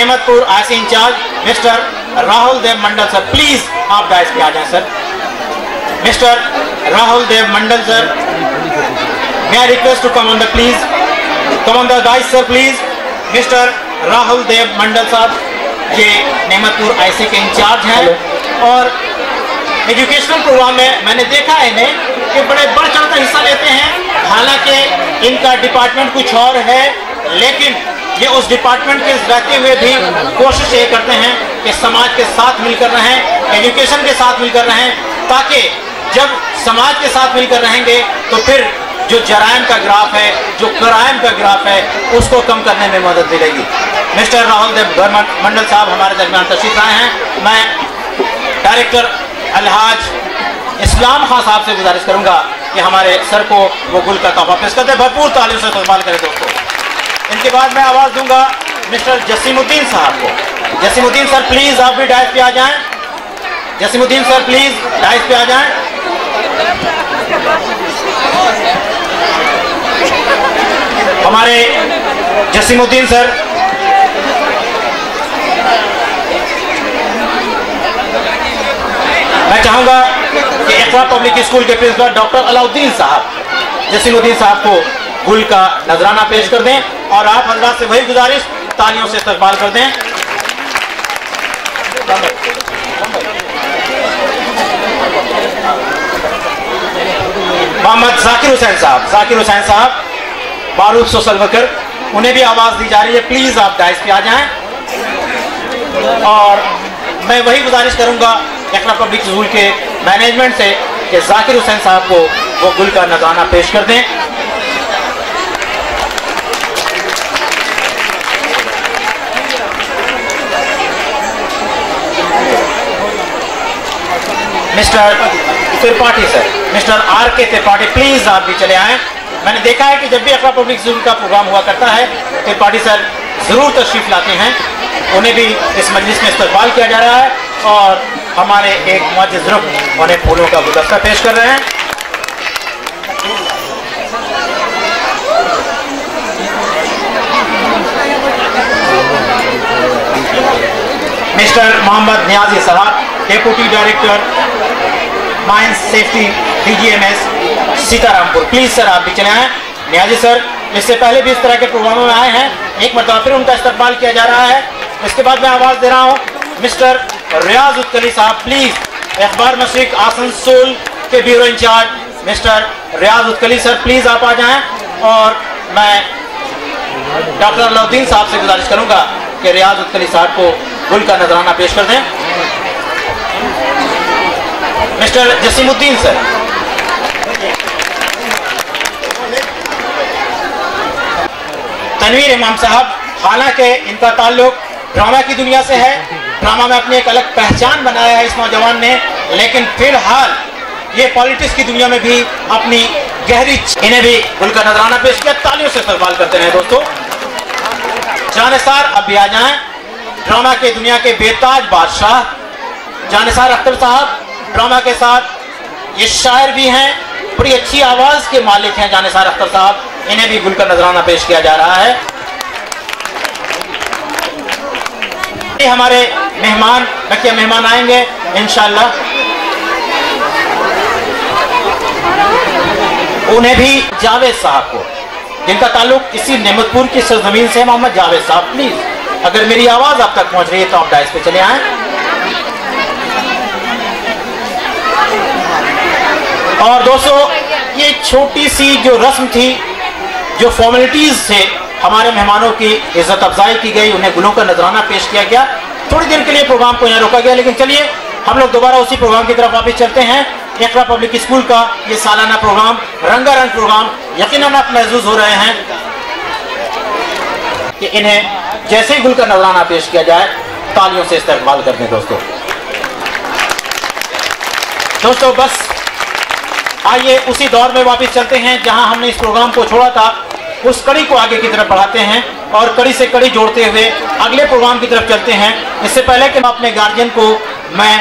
Nematpur IC incharge mister Rahul Dev Mandal sir please آپ guys کے آجائیں sir mister Rahul Dev Mandal sir میں request to come on the please come on the guys sir please Mr Rahul Dev Mandal sir یہ نعمت پور آئیسی کے incharge ہیں اور ایجوکیشنل پروگرام میں میں نے دیکھا انہیں کہ بڑے بڑھ چڑھ کر حصہ لیتے ہیں حالانکہ ان کا ڈپارٹمنٹ کچھ اور ہے، لیکن یہ اس ڈپارٹمنٹ کے رہتے ہوئے بھی کوشش یہ کرتے ہیں کہ سماج کے ساتھ مل کر رہیں ایجوکیشن کے ساتھ مل کر رہیں، تاکہ جب سماج کے ساتھ مل کر رہیں گے تو پھر جو جرائم کا گراف ہے، جو کرائم کا گراف ہے، اس کو کم کرنے میں مدد ملے گی۔ مسٹر راہل دیو منڈل صاحب ہمارے درمیان تشریف آئے ہیں۔ میں ڈائریکٹر الحاج اسلام خان صاحب سے گزارش کروں گا۔ کہ ہمارے سر کو وہ گل کا تحفہ پیش کرتے بھرپور تعلیم سے استعمال کرے دوستوں ان کے بعد میں آواز دوں گا مسٹر جسیم الدین صاحب کو۔ جسیم الدین سر، پلیز آپ بھی ڈائز پہ آ جائیں۔ جسیم الدین سر، پلیز ڈائز پہ آ جائیں۔ ہمارے جسیم الدین سر۔ میں چاہوں گا پبلک اسکول کے پرنسپل ڈاکٹر علاؤدین صاحب جسیم الدین صاحب کو گل کا نذرانہ پیش کر دیں اور آپ حضرات سے وہی گزارش تالیوں سے استقبال کر دیں محمد ذاکر حسین صاحب ذاکر حسین صاحب معروف سوسل وکر انہیں بھی آواز دی جا رہی ہے پلیز آپ ڈائز پہ آ جائیں اور میں وہی گزارش کروں گا اکنا پبلک اسکول کے مینجمنٹ سے کہ ذاکر حسین صاحب کو وہ گل کا نظانہ پیش کر دیں۔ Mr Tripathi sir, Mr R K Tripathi please آپ بھی چلے آئیں۔ میں نے دیکھا ہے کہ جب بھی اقوا پبلک زون کا پروگرام ہوا کرتا ہے ترپاٹھی سر ضرور تشریف لاتے ہیں۔ انہیں بھی اس مجلس میں استقبال کیا جا رہا ہے۔ اور ہمارے ایک معجز رکن انہیں پھولوں کا گلدستہ پیش کر رہے ہیں۔ مسٹر محمد نیازی صاحب deputy director mines safety, D G M S Sitarampur please sir, آپ بھی چلے آئیں۔ نیازی سر، اس سے پہلے بھی اس طرح کے پروگراموں میں آئے ہیں۔ ایک مرتبہ پھر ان کا استقبال کیا جا رہا ہے۔ اس کے بعد میں آواز دے رہا ہوں۔ مسٹر ریاض التلی صاحب پلیز اخبار مشرق آسن سول کے بیورو انچارج مسٹر ریاض التلی سر پلیز آپ آ جائیں اور میں ڈاکٹر اللہ الدین صاحب سے گزارش کروں گا کہ ریاض التلی صاحب کو گل کا نذرانہ پیش کر دیں۔ مسٹر جسیم الدین سر۔ تنویر امام صاحب، حالانکہ ان کا تعلق ڈرامہ کی دنیا سے ہے ڈرامہ میں اپنی ایک الگ پہچان بنایا ہے اس نوجوان نے، لیکن فی الحال یہ پالیٹکس کی دنیا میں بھی اپنی گہری انہیں بھی ان کا نظرانہ پیش کیا۔ تالیوں سے استقبال کرتے رہے دوستو۔ جانسار اب بھی آ جائیں۔ ڈراما کے دنیا کے بیتاج بادشاہ۔ جانسار اختر صاحب ڈراما کے ساتھ یہ شاعر بھی ہیں۔ بڑی اچھی آواز کے مالک ہیں جانسار اختر صاحب۔ انہیں بھی گل کا نظرانہ پیش کیا جا رہا ہے۔ ہمارے مہمان رکھیے مہمان آئیں گے، انشاءاللہ۔ انہیں بھی جاوید صاحب کو۔ جن کا تعلق اسی نعمت پور کی سرزمین سے محمد جاوید صاحب، پلیز۔ اگر میری آواز آپ تک پہنچ رہی ہے تو آپ ڈائس پہ چلے آئیں۔ اور دوستو، یہ چھوٹی سی جو رسم تھی، جو فارمیلٹیز سے ہمارے مہمانوں کی عزت افزائی کی گئی، انہیں گلوں کا نذرانہ پیش کیا گیا۔ تھوڑی دیر کے لیے پروگرام کو یہاں روکا گیا، لیکن چلیے، ہم لوگ دوبارہ اسی پروگرام کی طرف واپس چلتے ہیں۔ اقرا پبلک اسکول کا یہ سالانہ پروگرام، رنگا رنگ پروگرام یقیناً آپ محظوظ ہو رہے ہیں کہ انہیں جیسے ہی گل کا نظرانہ پیش کیا جائے، تالیوں سے استقبال کر دیں دوستو۔ دوستو، بس آئیے اسی دور میں واپس چلتے ہیں جہاں ہم نے اس پروگرام کو چھوڑا تھا۔ اس کڑی کو آگے کی طرف بڑھاتے ہیں اور کڑی سے کڑی جوڑتے ہوئے اگلے پروگرام کی طرف چلتے ہیں۔ اس سے پہلے کہ میں اپنے گارجین کو میں